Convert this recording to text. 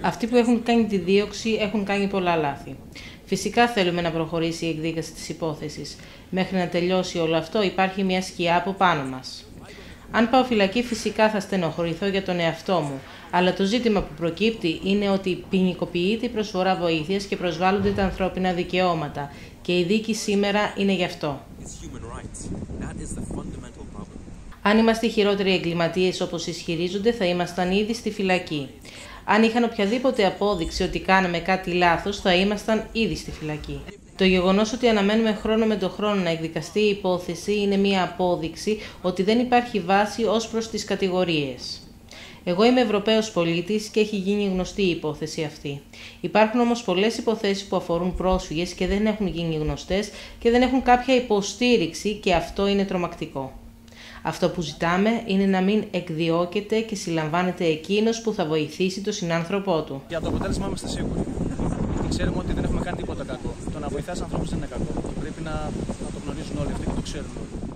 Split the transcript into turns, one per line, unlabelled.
Αυτοί που έχουν κάνει τη δίωξη έχουν κάνει πολλά λάθη. Φυσικά θέλουμε να προχωρήσει η εκδίκαση της υπόθεσης. Μέχρι να τελειώσει όλο αυτό υπάρχει μια σκιά από πάνω μας. Αν πάω φυλακή φυσικά θα στενοχωρηθώ για τον εαυτό μου, αλλά το ζήτημα που προκύπτει είναι ότι ποινικοποιείται η προσφορά βοήθειας και προσβάλλονται τα ανθρώπινα δικαιώματα και η δίκη σήμερα είναι γι' αυτό. Αν είμαστε χειρότεροι εγκληματίες όπως ισχυρίζονται θα ήμασταν ήδη στη φυλακή. Αν είχαν οποιαδήποτε απόδειξη ότι κάναμε κάτι λάθος θα ήμασταν ήδη στη φυλακή. Το γεγονός ότι αναμένουμε χρόνο με το χρόνο να εκδικαστεί η υπόθεση είναι μια απόδειξη ότι δεν υπάρχει βάση ως προς τις κατηγορίες. Εγώ είμαι Ευρωπαίος πολίτης και έχει γίνει γνωστή η υπόθεση αυτή. Υπάρχουν όμως πολλές υποθέσεις που αφορούν πρόσφυγες και δεν έχουν γίνει γνωστές και δεν έχουν κάποια υποστήριξη και αυτό είναι τρομακτικό. Αυτό που ζητάμε είναι να μην εκδιώκεται και συλλαμβάνεται εκείνος που θα βοηθήσει τον συνάνθρωπό του.
Για το αποτέλεσμα είμαστε σίγουροι. Γιατί ξέρουμε ότι δεν έχουμε κάνει τίποτα κακό. Το να βοηθάς ανθρώπους δεν είναι κακό. Πρέπει να, να το γνωρίζουν όλοι αυτοί και το ξέρουν όλοι.